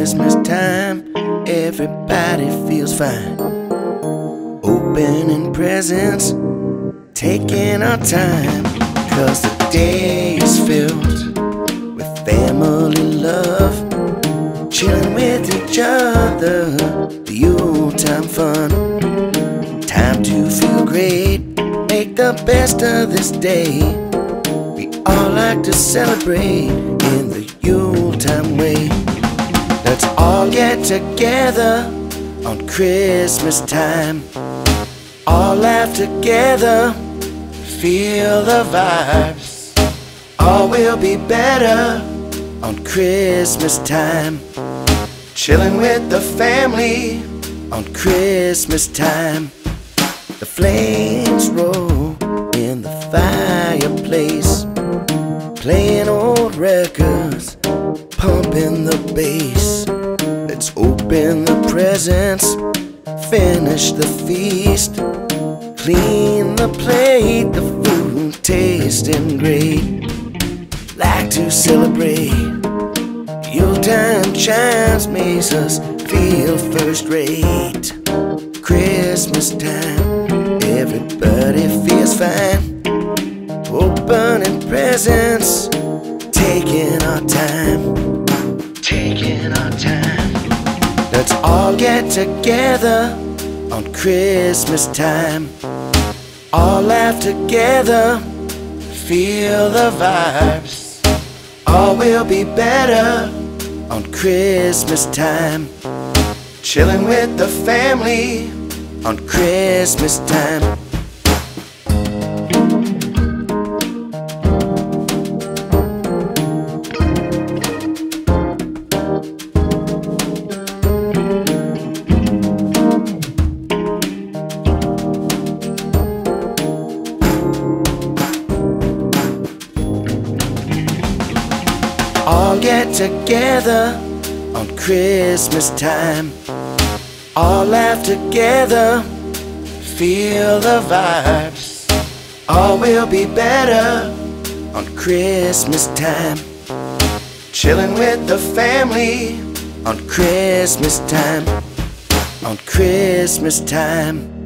Christmas time, everybody feels fine. Opening presents, taking our time. Cause the day is filled with family love, chilling with each other, the old time fun. Time to feel great, make the best of this day. We all like to celebrate in the Yuletide get together on Christmas time. All laugh together, feel the vibes. All will be better on Christmas time. Chilling with the family on Christmas time. The flames roll in the fireplace, playing old records, pumping the bass. Let's open the presents, finish the feast, clean the plate, the food tasting great. Like to celebrate, Yuletime chimes makes us feel first rate. Christmas time, everybody feels fine. Opening presents, all get together on Christmas time. All laugh together, feel the vibes. All will be better on Christmas time. Chilling with the family on Christmas time. Get together on Christmas time. All laugh together, feel the vibes. All will be better on Christmas time. Chilling with the family on Christmas time. On Christmas time.